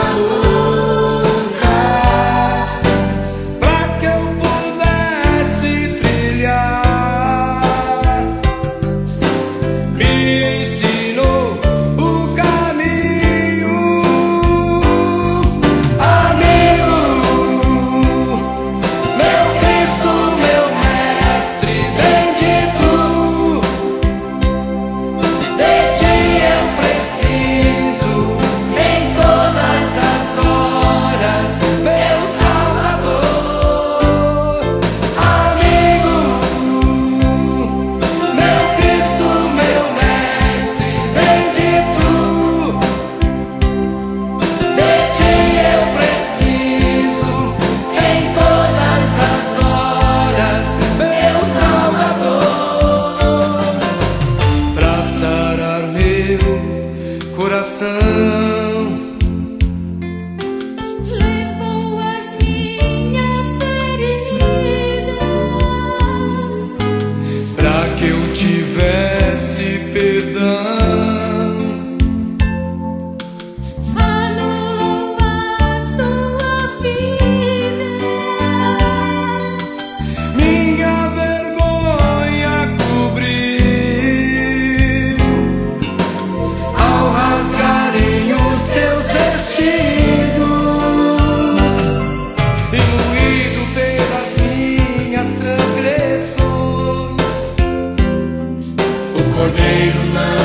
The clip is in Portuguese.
amor. coração. Cordeiro não.